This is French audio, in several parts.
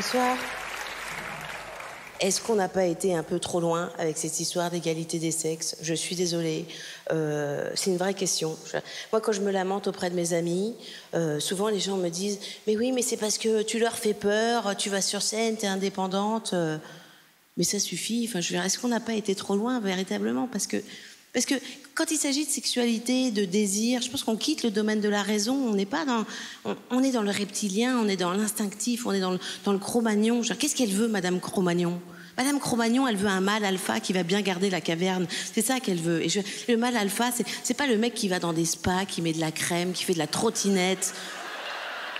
Bonsoir. Est-ce qu'on n'a pas été un peu trop loin avec cette histoire d'égalité des sexes? Je suis désolée. Euh, c'est une vraie question. moi, quand je me lamente auprès de mes amis, euh, souvent les gens me disent Mais oui, mais c'est parce que tu leur fais peur, tu vas sur scène, tu es indépendante. Euh, mais ça suffit. Enfin, je est-ce qu'on n'a pas été trop loin véritablement? Parce que parce que quand il s'agit de sexualité, de désir, je pense qu'on quitte le domaine de la raison. On n'est pas dans, on, est dans le reptilien, on est dans l'instinctif, on est dans le, dans le Cro-Magnon. Qu'est-ce qu'elle veut, Madame Cro-Magnon? Madame Cro-Magnon, elle veut un mâle alpha qui va bien garder la caverne. C'est ça qu'elle veut. Et le mâle alpha, c'est pas le mec qui va dans des spas, qui met de la crème, qui fait de la trottinette,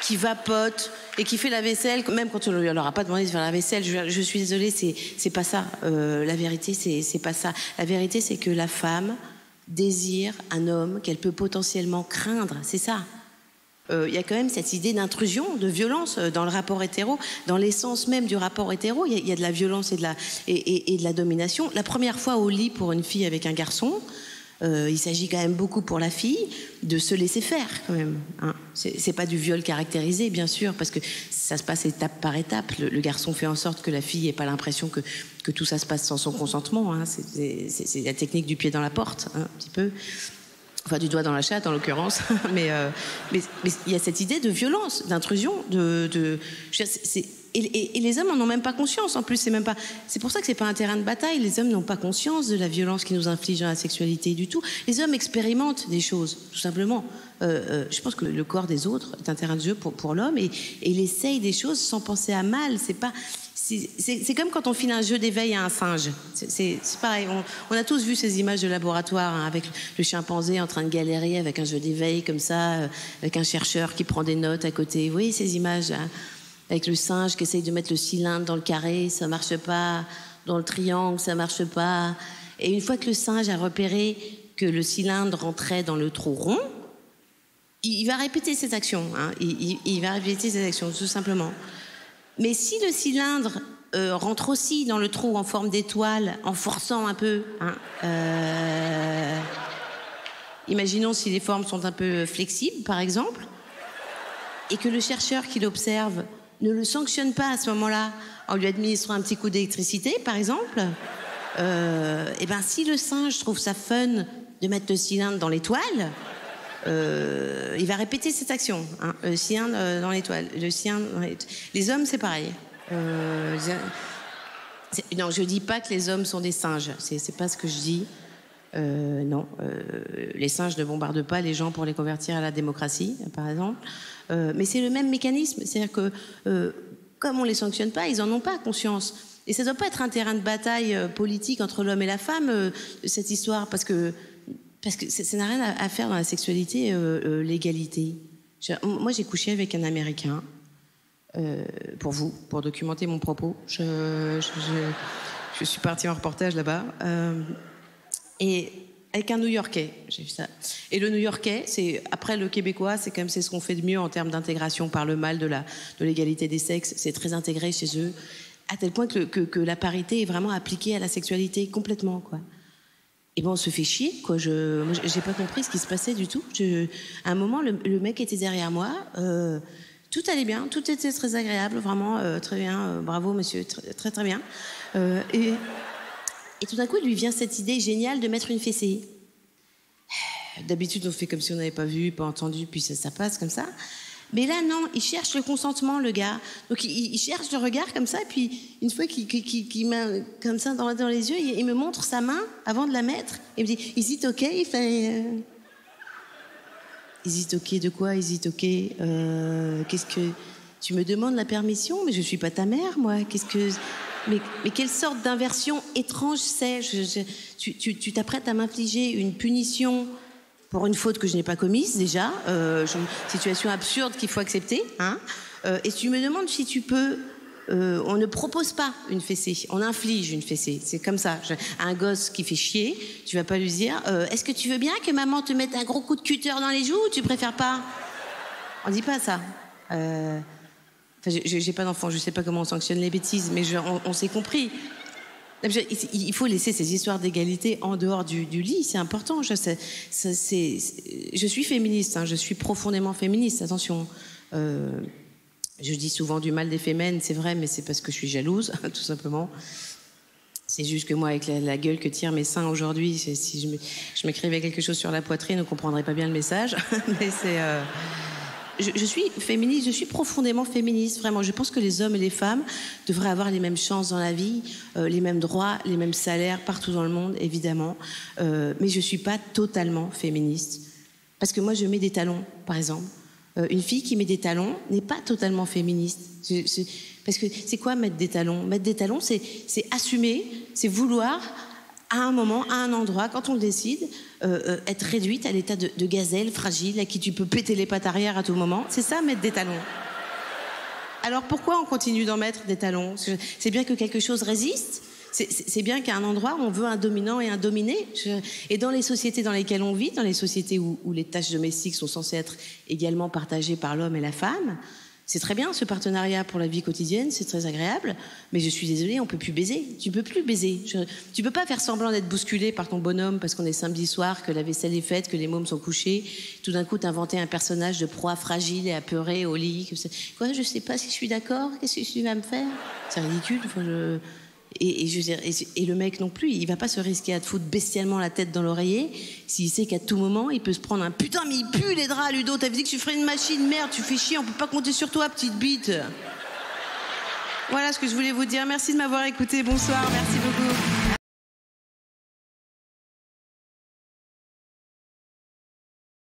qui vapote et qui fait la vaisselle, même quand on ne leur a pas demandé de faire la vaisselle. Je, suis désolée, c'est pas ça. Euh, la vérité, c'est pas ça. La vérité, c'est que la femme désire un homme qu'elle peut potentiellement craindre. C'est ça. Euh, il y a quand même cette idée d'intrusion, de violence euh, dans le rapport hétéro, dans l'essence même du rapport hétéro. Il y, a de la violence et de la, et de la domination. La première fois au lit pour une fille avec un garçon, euh, il s'agit quand même beaucoup pour la fille de se laisser faire quand même. Hein. C'est pas du viol caractérisé, bien sûr, parce que ça se passe étape par étape. Le, garçon fait en sorte que la fille n'ait pas l'impression que, tout ça se passe sans son consentement. Hein. C'est la technique du pied dans la porte, hein, un petit peu. Enfin, du doigt dans la chatte, en l'occurrence. mais, euh, mais, il y a cette idée de violence, d'intrusion, de, de et, les hommes n'en ont même pas conscience. En plus, c'est même pas. C'est pour ça que c'est pas un terrain de bataille. Les hommes n'ont pas conscience de la violence qui nous inflige dans la sexualité du tout. Les hommes expérimentent des choses, tout simplement. Euh, euh, je pense que le corps des autres est un terrain de jeu pour, l'homme et, il essaye des choses sans penser à mal. C'est pas. C'est comme quand on file un jeu d'éveil à un singe. C'est pareil. On, a tous vu ces images de laboratoire hein, avec le chimpanzé en train de galérer avec un jeu d'éveil comme ça, euh, avec un chercheur qui prend des notes à côté. Vous voyez ces images hein avec le singe qui essaye de mettre le cylindre dans le carré, ça marche pas, dans le triangle, ça marche pas. Et une fois que le singe a repéré que le cylindre rentrait dans le trou rond, il, va répéter cette action. Hein. Il, va répéter cette action, tout simplement. Mais si le cylindre euh, rentre aussi dans le trou en forme d'étoile, en forçant un peu, hein, euh, imaginons si les formes sont un peu flexibles, par exemple, et que le chercheur qui l'observe ne le sanctionne pas à ce moment-là en lui administrant un petit coup d'électricité, par exemple, euh, et ben si le singe trouve ça fun de mettre le cylindre dans l'étoile, euh, il va répéter cette action. Hein, le cylindre euh, dans l'étoile, le cylindre les... hommes, c'est pareil. Euh, non, je dis pas que les hommes sont des singes. C'est pas ce que je dis. Euh, non, euh, les singes ne bombardent pas les gens pour les convertir à la démocratie, par exemple. Euh, mais c'est le même mécanisme, c'est-à-dire que comme on les sanctionne pas, ils en ont pas conscience. Et ça ne doit pas être un terrain de bataille politique entre l'homme et la femme, cette histoire, parce que parce que ça n'a rien à faire dans la sexualité, l'égalité. Moi, j'ai couché avec un Américain. pour vous, pour documenter mon propos. Je suis partie en reportage là-bas. Et avec un New-Yorkais, j'ai vu ça. Et le New-Yorkais, c'est après le Québécois, c'est comme c'est ce qu'on fait de mieux en termes d'intégration par le mal de la de l'égalité des sexes. C'est très intégré chez eux, à tel point que, que, la parité est vraiment appliquée à la sexualité complètement, quoi. Et bon, on se fait chier, quoi. Je, j'ai pas compris ce qui se passait du tout. À un moment, le, mec était derrière moi. Euh, tout allait bien, tout était très agréable, vraiment euh, très bien. Euh, bravo, monsieur, très très, très bien. Et et tout d'un coup, il lui vient cette idée géniale de mettre une fessée. D'habitude, on fait comme si on n'avait pas vu, pas entendu, puis ça, passe comme ça. Mais là, non, il cherche le consentement, le gars. Donc, il, cherche le regard comme ça, puis une fois qu'il met comme ça dans, les yeux, il, me montre sa main avant de la mettre. Et il me dit Is it okay fait, euh... Is it okay de quoi? Is it euh, Qu'est-ce que. Tu me demandes la permission, mais je suis pas ta mère, moi. Qu'est-ce que. Mais, quelle sorte d'inversion étrange c'est Tu t'apprêtes à m'infliger une punition pour une faute que je n'ai pas commise déjà, euh, situation absurde qu'il faut accepter, hein euh, et tu me demandes si tu peux. Euh, on ne propose pas une fessée, on inflige une fessée. C'est comme ça. Un gosse qui fait chier, tu vas pas lui dire Est-ce que tu veux bien que maman te mette un gros coup de cutter dans les joues ou tu préfères pas? On dit pas ça. Enfin, j'ai pas d'enfant, je sais pas comment on sanctionne les bêtises, mais on, s'est compris. Il faut laisser ces histoires d'égalité en dehors du, lit, c'est important. Je, suis féministe, hein, je suis profondément féministe, attention. Euh, Je dis souvent du mal des fémènes, c'est vrai, mais c'est parce que je suis jalouse, tout simplement. C'est juste que moi, avec la, gueule que tirent mes seins aujourd'hui, si je m'écrivais quelque chose sur la poitrine, on comprendrait pas bien le message. mais c'est. Euh, je, suis féministe, je suis profondément féministe, vraiment. Je pense que les hommes et les femmes devraient avoir les mêmes chances dans la vie, euh, les mêmes droits, les mêmes salaires partout dans le monde, évidemment. Euh, mais je ne suis pas totalement féministe. Parce que moi, je mets des talons, par exemple. Euh, une fille qui met des talons n'est pas totalement féministe. parce que c'est quoi mettre des talons? Mettre des talons, c'est assumer, c'est vouloir à un moment, à un endroit, quand on le décide, euh, euh, être réduite à l'état de, gazelle fragile à qui tu peux péter les pattes arrière à tout moment. C'est ça, mettre des talons. Alors pourquoi on continue d'en mettre des talons? C'est bien que quelque chose résiste. C'est bien qu'à un endroit, on veut un dominant et un dominé. Et dans les sociétés dans lesquelles on vit, dans les sociétés où les tâches domestiques sont censées être également partagées par l'homme et la femme, c'est très bien ce partenariat pour la vie quotidienne, c'est très agréable, mais je suis désolée, on peut plus baiser. Tu peux plus baiser. Tu tu peux pas faire semblant d'être bousculé par ton bonhomme parce qu'on est samedi soir, que la vaisselle est faite, que les mômes sont couchés. Tout d'un coup, t'inventer un personnage de proie fragile et apeuré au lit. Quoi, je sais pas si je suis d'accord. Qu'est-ce que tu vas me faire? C'est ridicule. Et, le mec non plus, il va pas se risquer à te foutre bestialement la tête dans l'oreiller s'il sait qu'à tout moment, il peut se prendre un putain, mais il pue les draps, Ludo. T'avais dit que tu ferais une machine, merde, tu fais chier, on peut pas compter sur toi, petite bite. Voilà ce que je voulais vous dire. Merci de m'avoir écouté. Bonsoir, merci beaucoup.